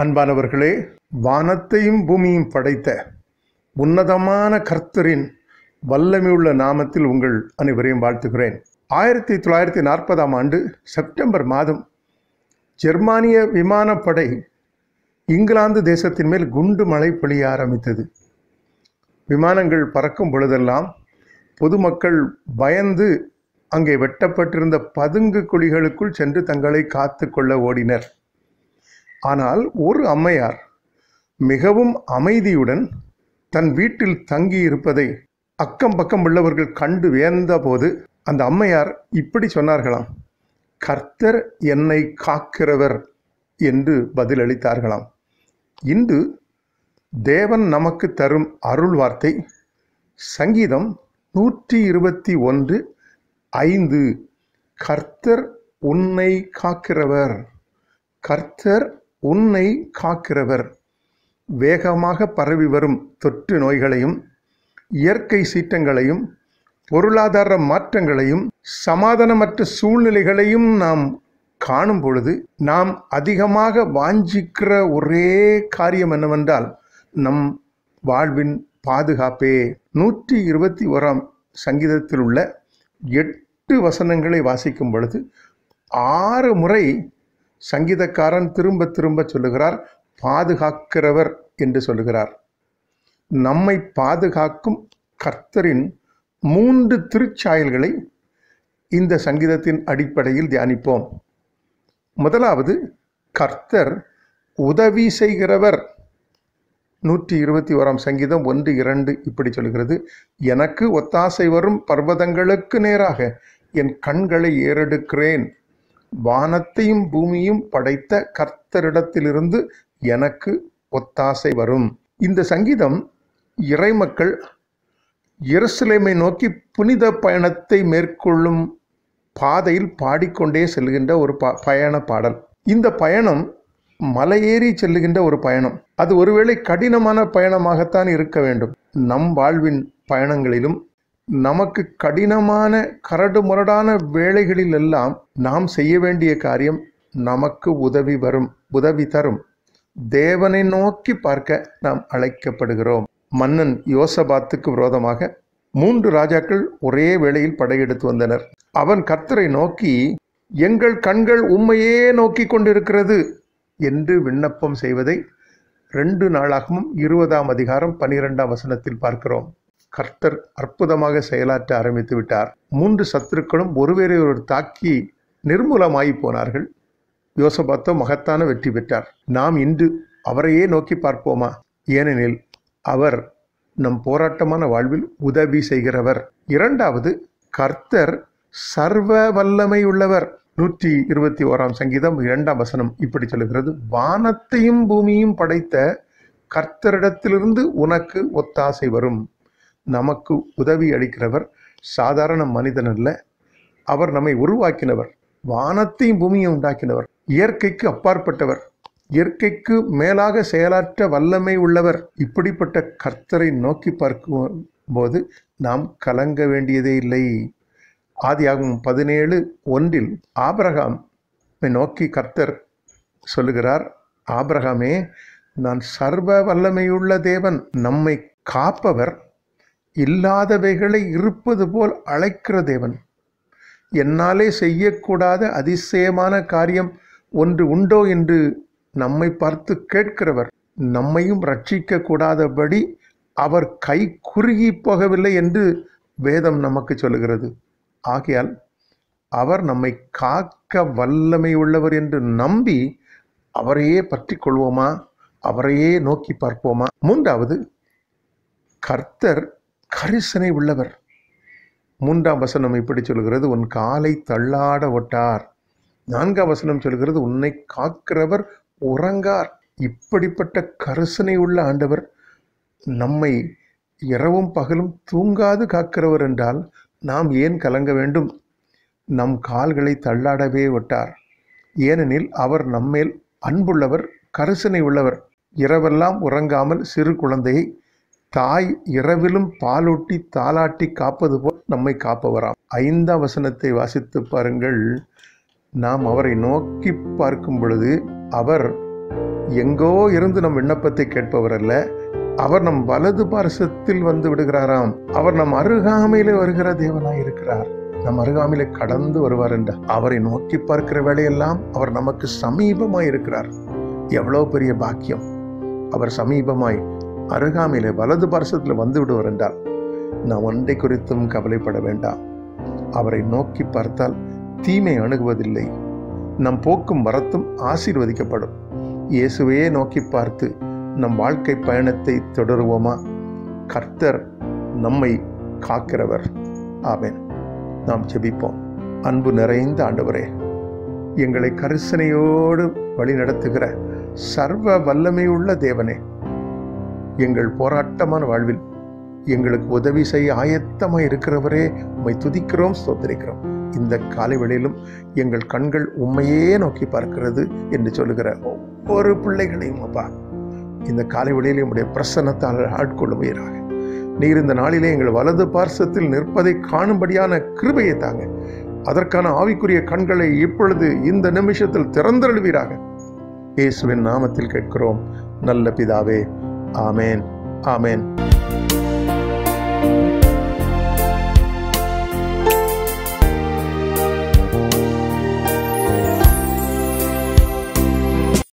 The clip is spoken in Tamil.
அன்பானவர்களே வானத்தையும் பூமியும் படைத்த உன்னதமான கர்த்தரின் வல்லமையுள்ள நாமத்தில் உங்கள் அனைவரையும் வாழ்த்துகிறேன். ஆயிரத்தி தொள்ளாயிரத்தி நாற்பதாம் ஆண்டு செப்டம்பர் மாதம் ஜெர்மானிய விமானப்படை இங்கிலாந்து தேசத்தின் மேல் குண்டு மழை பொழிய ஆரம்பித்தது. விமானங்கள் பறக்கும் பொழுதெல்லாம் பொதுமக்கள் பயந்து அங்கே வெட்டப்பட்டிருந்த பதுங்கு குழிகளுக்குள் சென்று தங்களை காத்து கொள்ள ஓடினர். ஆனால் ஒரு அம்மையார் மிகவும் அமைதியுடன் தன் வீட்டில் தங்கி இருப்பதை அக்கம் பக்கம் உள்ளவர்கள் கண்டு வியந்தபோது அந்த அம்மையார் இப்படி சொன்னார்களாம். கர்த்தர் என்னை காக்கிறவர் என்று பதிலளித்தார்களாம். இன்று தேவன் நமக்கு தரும் அருள் வார்த்தை சங்கீதம் நூற்றி இருபத்தி ஒன்று ஐந்து. கர்த்தர் உன்னை காக்கிறவர். கர்த்தர் உன்னை காக்கிறவர். வேகமாக பரவி வரும் தொற்று நோய்களையும் இயற்கை சீற்றங்களையும் பொருளாதார மாற்றங்களையும் சமாதானமற்ற சூழ்நிலைகளையும் நாம் காணும் பொழுது நாம் அதிகமாக வாஞ்சிக்கிற ஒரே காரியம் என்னவென்றால் நம் வாழ்வின் பாதுகாப்பே. நூற்றி இருபத்தி ஓராம் சங்கீதத்தில் உள்ள எட்டு வசனங்களை வாசிக்கும் பொழுது ஆறு முறை சங்கீதக்காரன் திரும்ப திரும்ப சொல்லுகிறார் பாதுகாக்கிறவர் என்று சொல்லுகிறார். நம்மை பாதுகாக்கும் கர்த்தரின் மூன்று திருச்சாயல்களை இந்த சங்கீதத்தின் அடிப்படையில் தியானிப்போம். முதலாவது கர்த்தர் உதவி செய்கிறவர். நூற்றி இருபத்தி ஓராம் சங்கீதம் ஒன்று இரண்டு இப்படி சொல்கிறது எனக்கு ஒத்தாசை வரும் பர்வதங்களுக்கு நேராக என் கண்களை ஏறெடுக்கிறேன். வானத்தையும் பூமியும் படைத்த கர்த்தரிடத்திலிருந்து எனக்கு ஒத்தாசை வரும். இந்த சங்கீதம் இறைமக்கள் எருசலேமை நோக்கி புனித பயணத்தை மேற்கொள்ளும் பாதையில் பாடிக்கொண்டே செல்கின்ற ஒரு ப பயண பாடல். இந்த பயணம் மலையேறி செல்லுகின்ற ஒரு பயணம். அது ஒருவேளை கடினமான பயணமாகத்தான் இருக்க வேண்டும். நம் வாழ்வின் பயணங்களிலும் நமக்கு கடினமான கரடு முரடான வேலைகளில் எல்லாம் நாம் செய்ய வேண்டிய காரியம் நமக்கு உதவி வரும் உதவி தரும். தேவனை நோக்கி பார்க்க நாம் அழைக்கப்படுகிறோம். மன்னன் யோசபாத்துக்கு விரோதமாக மூன்று ராஜாக்கள் ஒரே வேளையில் படையெடுத்து வந்தனர். அவன் கர்த்தரை நோக்கி எங்கள் கண்கள் உண்மையே நோக்கி கொண்டிருக்கிறது என்று விண்ணப்பம் செய்வதை ரெண்டு நாளாகவும் இருபதாம் அதிகாரம் பனிரெண்டாம் வசனத்தில் பார்க்கிறோம். கர்த்தர் அற்புதமாக செயலாற்ற ஆரம்பித்து விட்டார். மூன்று சத்துருக்களும் ஒருவேரை ஒரு தாக்கி நிர்மூலமாகி போனார்கள். யோசபாத்தோ மகத்தான வெற்றி பெற்றார். நாம் இன்று அவரையே நோக்கி பார்ப்போமா? ஏனெனில் அவர் நம் போராட்டமான வாழ்வில் உதவி செய்கிறவர். இரண்டாவது கர்த்தர் சர்வ வல்லமை உள்ளவர். நூற்றி இருபத்தி ஓராம் சங்கீதம் இரண்டாம் வசனம் இப்படி சொல்லுகிறது. வானத்தையும் பூமியும் படைத்த கர்த்தரிடத்திலிருந்து உனக்கு ஒத்தாசை வரும். நமக்கு உதவி அளிக்கிறவர் சாதாரண மனிதன் அல்ல. அவர் நம்மை உருவாக்கினவர் வானத்தையும் பூமியும் உண்டாக்கினவர் இயற்கைக்கு அப்பாற்பட்டவர் இயற்கைக்கு மேலாக செயலாற்ற வல்லமை உள்ளவர். இப்படிப்பட்ட கர்த்தரை நோக்கி பார்க்கும் போது நாம் கலங்க வேண்டியதே இல்லை. ஆதியாகும் பதினேழு ஒன்றில் ஆபரகாம் நோக்கி கர்த்தர் சொல்லுகிறார் ஆபரகாமே நான் சர்வ வல்லமையுள்ள தேவன். நம்மை காப்பவர் இல்லாதவைகளை இருப்பது போல் அழைக்கிற தேவன். என்னாலே செய்யக்கூடாத அதிசயமான காரியம் ஒன்று உண்டோ என்று நம்மை பார்த்து கேட்கிறவர். நம்மையும் ரட்சிக்க கூடாதபடி அவர் கை குறுகி போகவில்லை என்று வேதம் நமக்கு சொல்லுகிறது. ஆகையால் அவர் நம்மை காக்க வல்லமை உள்ளவர் என்று நம்பி அவரையே பற்றி கொள்வோமா? அவரையே நோக்கி பார்ப்போமா? மூன்றாவது கர்த்தர் கரிசனை உள்ளவர். மூன்றாம் வசனம் இப்படி சொல்கிறது உன் காலை தள்ளாட ஒட்டார். நான்காம் வசனம் சொல்கிறது உன்னை காக்கிறவர் உறங்கார். இப்படிப்பட்ட கரிசனை உள்ள ஆண்டவர் நம்மை இரவும் பகலும் தூங்காது காக்கிறவர் என்றால் நாம் ஏன் கலங்க வேண்டும்? நம் கால்களை தள்ளாடவே விட்டார் ஏனெனில் அவர் நம்மேல் அன்புள்ளவர் கரிசனை உள்ளவர். இரவெல்லாம் உறங்காமல் சிறு குழந்தையை தாய் இரவிலும் பாலூட்டி தாளாட்டி காப்பது போல் நம்மை காப்பவராம். ஐந்தாம் வசனத்தை வாசித்து பாருங்கள். நாம் அவரை நோக்கி பார்க்கும் பொழுது அவர் எங்கோ இருந்து நம் விண்ணப்பத்தை கேட்பவர் அல்ல. அவர் நம் வலது பார்சத்தில் வந்து விடுகிறாராம். அவர் நம் அருகாமையிலே வருகிற தேவனாய் இருக்கிறார். நம் அருகாமையிலே கடந்து வருவார் என்ற. அவரை நோக்கி பார்க்கிற வேலையெல்லாம் அவர் நமக்கு சமீபமாய் இருக்கிறார். எவ்வளோ பெரிய பாக்கியம். அவர் சமீபமாய் அருகாமையிலே வலது பார்சத்தில் வந்து விடுவார் என்றால் நாம் ஒன்றை குறித்தும் கவலைப்பட வேண்டாம். அவரை நோக்கி பார்த்தால் தீமை அணுகுவதில்லை. நம் போக்கும் வரத்தும் ஆசீர்வதிக்கப்படும். இயேசுவையே நோக்கி பார்த்து நம் வாழ்க்கை பயணத்தை தொடருவோமா? கர்த்தர் நம்மை காக்கிறவர். ஆமேன். நாம் ஜெபிப்போம். அன்பு நிறைந்த ஆண்டவரே எங்களை கரிசனையோடு வழி நடத்துகிற சர்வ வல்லமையுள்ள தேவனே எங்கள் போராட்டமான வாழ்வில் எங்களுக்கு உதவி செய்ய ஆயத்தமாக இருக்கிறவரே உம்மை துதிக்கிறோம் ஸ்தோத்திரிக்கிறோம். இந்த காலை வேளையிலும் எங்கள் கண்கள் உண்மையே நோக்கி பார்க்கிறது என்று சொல்லுகிற ஒவ்வொரு பிள்ளைகளையும் அப்பா இந்த காலை வேளையில் உங்களுடைய பிரசன்னத்தால் ஆட்கொள்ளுவீராக நீர் இந்த நாளிலே எங்கள் வலது பார்சத்தில் நிற்பதை காணும்படியான கிருபையை தாங்க. அதற்கான ஆவிக்குரிய கண்களை இப்பொழுது இந்த நிமிஷத்தில் திறந்தெழுவீராக இயேசுவின் நாமத்தில் கேட்கிறோம் நல்ல பிதாவே ஆமேன் ஆமேன்